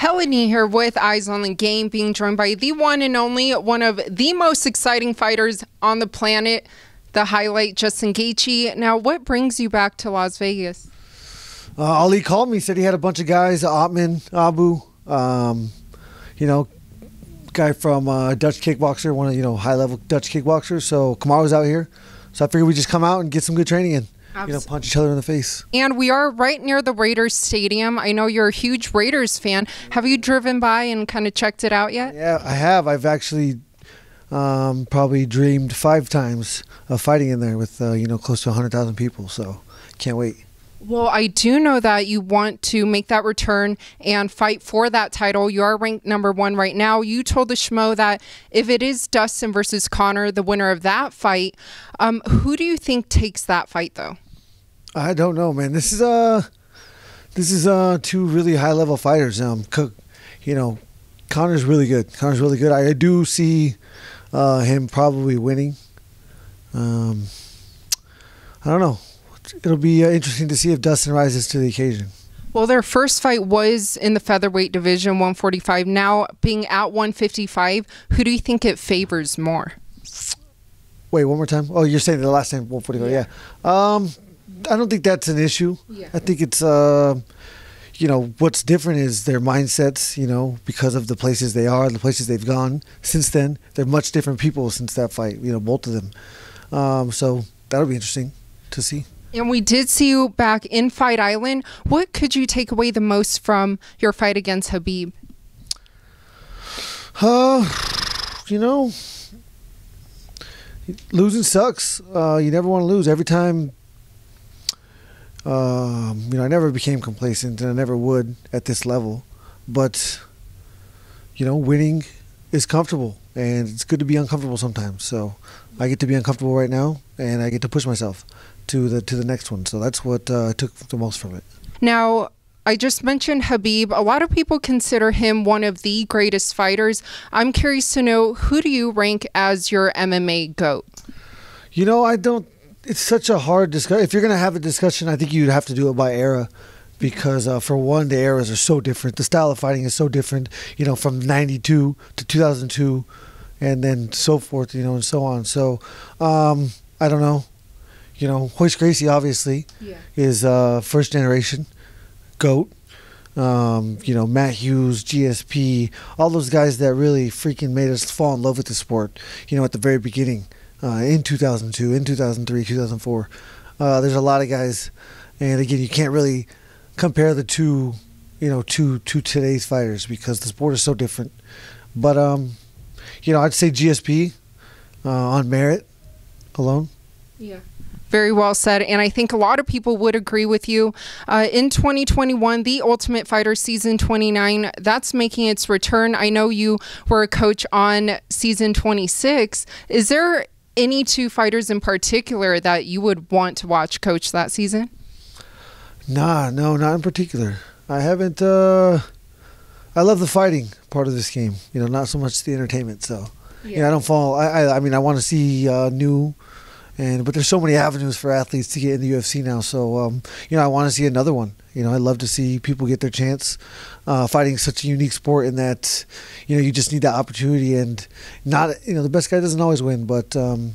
Helen Yee here with Eyes on the Game, being joined by the one and only one of the most exciting fighters on the planet, the highlight Justin Gaethje. Now, what brings you back to Las Vegas? Uh, Ali called me, said he had a bunch of guys, Ottman, Abu, um, you know, guy from uh, Dutch kickboxer, one of you know high level Dutch kickboxers. So Kamaru's out here, so I figured we just come out and get some good training in. You know, punch each other in the face. And we are right near the Raiders Stadium. I know you're a huge Raiders fan. Have you driven by and kind of checked it out yet? Yeah, I have. I've actually um, probably dreamed five times of fighting in there with uh, you know close to 100,000 people. So can't wait. Well, I do know that you want to make that return and fight for that title. You are ranked number one right now. You told the Schmo that if it is Dustin versus Conor, the winner of that fight, um, who do you think takes that fight, though? I don't know, man. This is uh this is uh two really high level fighters. Um, Cook, you know, Conor's really good. Conor's really good. I do see uh, him probably winning. Um, I don't know it'll be uh, interesting to see if Dustin rises to the occasion. Well, their first fight was in the featherweight division, 145. Now being at 155, who do you think it favors more? Wait, one more time. Oh, you're saying the last time 145? Yeah. yeah. Um, I don't think that's an issue. Yeah. I think it's uh, you know, what's different is their mindsets. You know, because of the places they are, the places they've gone since then. They're much different people since that fight. You know, both of them. Um, so that'll be interesting to see. And we did see you back in Fight Island. What could you take away the most from your fight against Khabib? Uh, you know, losing sucks. Uh, you never want to lose. Every time, um, you know, I never became complacent, and I never would at this level. But, you know, winning is comfortable, and it's good to be uncomfortable sometimes. So, I get to be uncomfortable right now, and I get to push myself to the to the next one. So that's what uh, I took the most from it. Now, I just mentioned Khabib. A lot of people consider him one of the greatest fighters. I'm curious to know who do you rank as your MMA goat? You know, I don't. It's such a hard discussion. If you're going to have a discussion, I think you'd have to do it by era because uh, for one, the eras are so different. The style of fighting is so different. You know, from '92 to 2002, and then so forth. You know, and so on. So, um, I don't know you know, Royce Gracie obviously yeah. is uh, first generation goat. Um, you know, Matt Hughes, GSP, all those guys that really freaking made us fall in love with the sport. You know, at the very beginning, uh, in 2002, in 2003, 2004. Uh, there's a lot of guys, and again, you can't really compare the two, you know, to to today's fighters because the sport is so different. But um, you know, I'd say GSP uh, on merit alone. Yeah. Very well said. And I think a lot of people would agree with you. Uh, in 2021, The Ultimate Fighter Season 29, that's making its return. I know you were a coach on Season 26. Is there any two fighters in particular that you would want to watch coach that season? Nah, no, not in particular. I haven't. Uh, I love the fighting part of this game. You know, not so much the entertainment. So, yeah, you know, I don't fall. I, I, I mean, I want to see uh, new and but there's so many avenues for athletes to get in the UFC now. So um, you know, I want to see another one. You know, I love to see people get their chance uh, fighting such a unique sport in that you know you just need that opportunity and not you know the best guy doesn't always win, but um,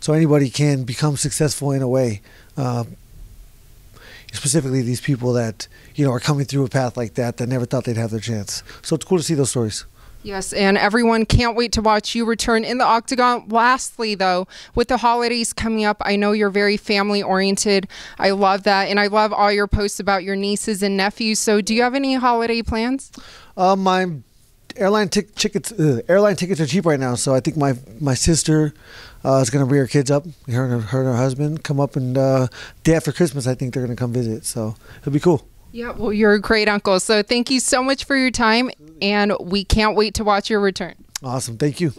so anybody can become successful in a way. Uh, specifically, these people that you know are coming through a path like that that never thought they'd have their chance. So it's cool to see those stories. Yes, and everyone can't wait to watch you return in the octagon. Lastly, though, with the holidays coming up, I know you're very family oriented. I love that, and I love all your posts about your nieces and nephews. So, do you have any holiday plans? Uh, my airline tickets uh, airline tickets are cheap right now, so I think my my sister uh, is going to bring her kids up. Her and her, her, and her husband come up, and uh, day after Christmas, I think they're going to come visit. So it'll be cool. Yeah, well, you're a great uncle. So thank you so much for your time, and we can't wait to watch your return. Awesome. Thank you.